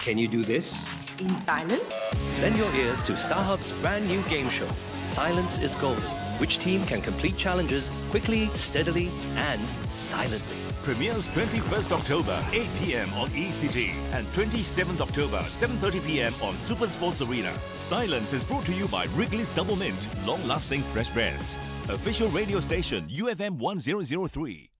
Can you do this? In silence? Lend your ears to StarHub's brand new game show, Silence is Gold. Which team can complete challenges quickly, steadily, and silently? Premieres 21st October, 8 p.m. on ECT and 27th October, 7.30 p.m. on Super Sports Arena. Silence is brought to you by Wrigley's Doublemint, long-lasting fresh breath. Official radio station UFM 1003.